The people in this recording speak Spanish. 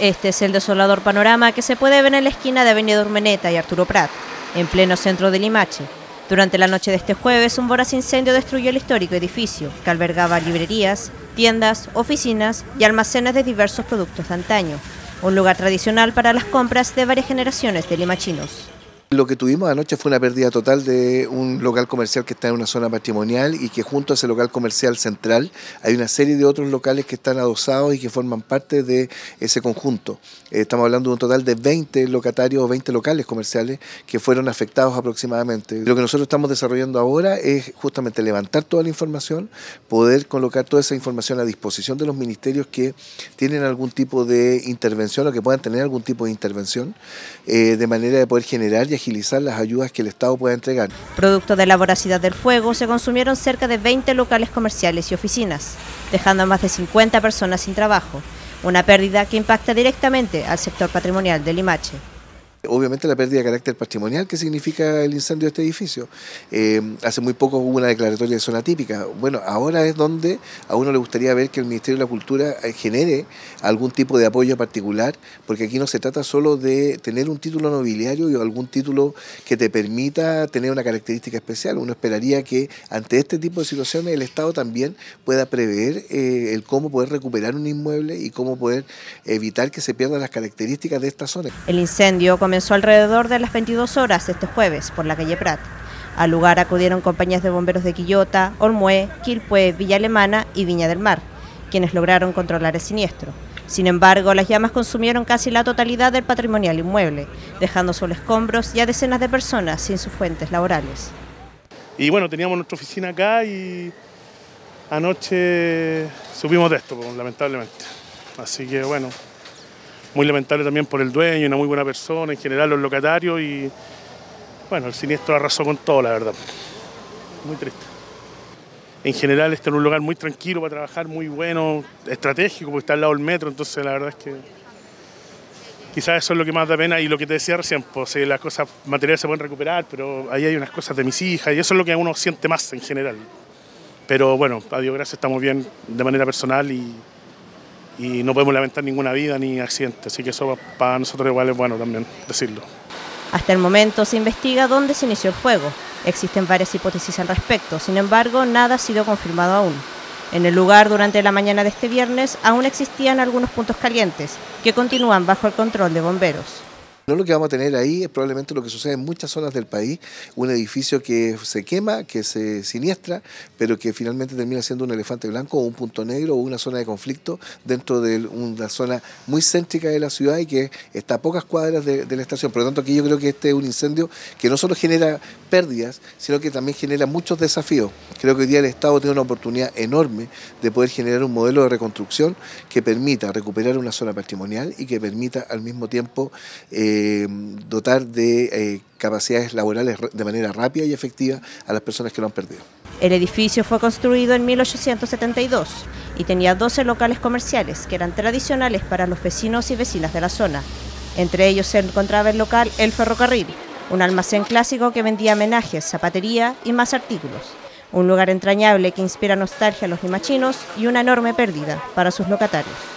Este es el desolador panorama que se puede ver en la esquina de Avenida Urmeneta y Arturo Prat, en pleno centro de Limache. Durante la noche de este jueves, un voraz incendio destruyó el histórico edificio, que albergaba librerías, tiendas, oficinas y almacenes de diversos productos de antaño, un lugar tradicional para las compras de varias generaciones de limachinos. Lo que tuvimos anoche fue una pérdida total de un local comercial que está en una zona patrimonial y que junto a ese local comercial central hay una serie de otros locales que están adosados y que forman parte de ese conjunto. Eh, estamos hablando de un total de 20 locatarios o 20 locales comerciales que fueron afectados aproximadamente. Lo que nosotros estamos desarrollando ahora es justamente levantar toda la información, poder colocar toda esa información a disposición de los ministerios que tienen algún tipo de intervención o que puedan tener algún tipo de intervención, eh, de manera de poder generar y agilizar las ayudas que el Estado pueda entregar. Producto de la voracidad del fuego, se consumieron cerca de 20 locales comerciales y oficinas, dejando a más de 50 personas sin trabajo, una pérdida que impacta directamente al sector patrimonial de Limache. Obviamente la pérdida de carácter patrimonial que significa el incendio de este edificio. Eh, hace muy poco hubo una declaratoria de zona típica. Bueno, ahora es donde a uno le gustaría ver que el Ministerio de la Cultura eh, genere algún tipo de apoyo particular, porque aquí no se trata solo de tener un título nobiliario o algún título que te permita tener una característica especial. Uno esperaría que ante este tipo de situaciones el Estado también pueda prever eh, el cómo poder recuperar un inmueble y cómo poder evitar que se pierdan las características de esta zona. El incendio comenzó alrededor de las 22 horas este jueves por la calle Prat. Al lugar acudieron compañías de bomberos de Quillota, Olmué, Quilpué, Villa Alemana y Viña del Mar, quienes lograron controlar el siniestro. Sin embargo, las llamas consumieron casi la totalidad del patrimonial inmueble, dejando solo escombros y a decenas de personas sin sus fuentes laborales. Y bueno, teníamos nuestra oficina acá y anoche subimos de esto, pues, lamentablemente. Así que bueno, muy lamentable también por el dueño, una muy buena persona, en general los locatarios y bueno, el siniestro arrasó con todo, la verdad. Muy triste. En general este es un lugar muy tranquilo para trabajar, muy bueno, estratégico, porque está al lado del metro, entonces la verdad es que quizás eso es lo que más da pena y lo que te decía recién, pues las cosas materiales se pueden recuperar, pero ahí hay unas cosas de mis hijas y eso es lo que uno siente más en general. Pero bueno, a Dios gracias estamos bien de manera personal y, y no podemos lamentar ninguna vida ni accidente, así que eso para nosotros igual es bueno también decirlo. Hasta el momento se investiga dónde se inició el fuego. Existen varias hipótesis al respecto, sin embargo nada ha sido confirmado aún. En el lugar durante la mañana de este viernes aún existían algunos puntos calientes que continúan bajo el control de bomberos. No lo que vamos a tener ahí es probablemente lo que sucede en muchas zonas del país, un edificio que se quema, que se siniestra, pero que finalmente termina siendo un elefante blanco o un punto negro o una zona de conflicto dentro de una zona muy céntrica de la ciudad y que está a pocas cuadras de, la estación. Por lo tanto, aquí yo creo que este es un incendio que no solo genera pérdidas, sino que también genera muchos desafíos. Creo que hoy día el Estado tiene una oportunidad enorme de poder generar un modelo de reconstrucción que permita recuperar una zona patrimonial y que permita al mismo tiempo... Eh, dotar de eh, capacidades laborales de manera rápida y efectiva a las personas que lo han perdido. El edificio fue construido en 1872 y tenía 12 locales comerciales que eran tradicionales para los vecinos y vecinas de la zona. Entre ellos se encontraba el local El Ferrocarril, un almacén clásico que vendía homenajes, zapatería y más artículos. Un lugar entrañable que inspira nostalgia a los limachinos y una enorme pérdida para sus locatarios.